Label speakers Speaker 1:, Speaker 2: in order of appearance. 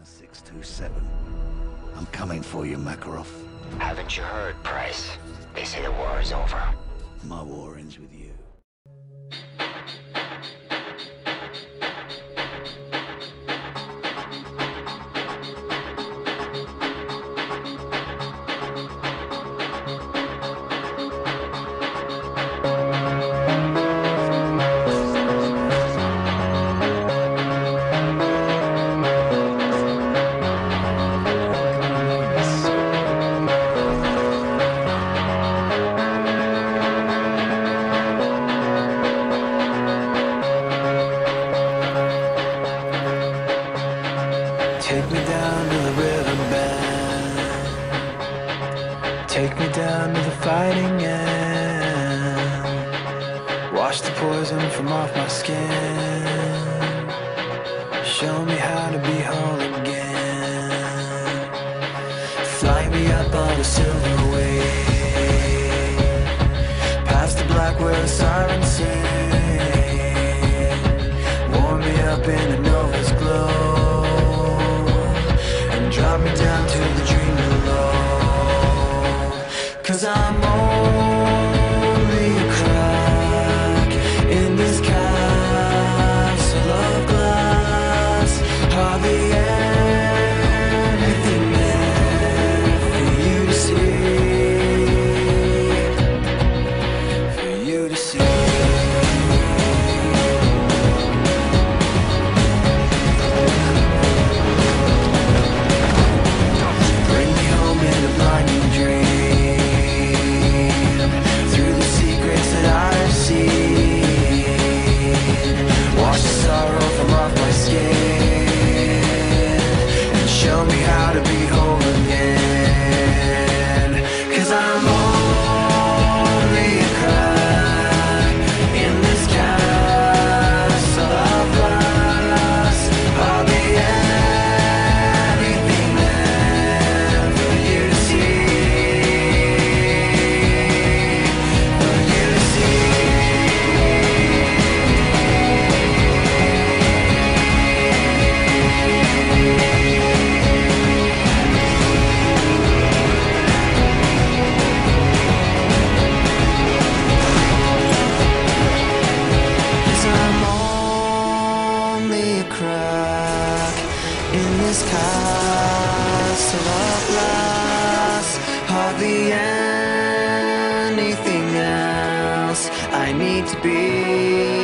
Speaker 1: Cessna 627. I'm coming for you, Makarov.
Speaker 2: Haven't you heard, Price? They say the war is over.
Speaker 1: My war ends with you.
Speaker 3: Take me down to the riverbed. Take me down to the fighting end. Wash the poison from off my skin. Show me how to be whole again. Fly me up on a silver I'm this castle of glass. Hardly anything else I need to be.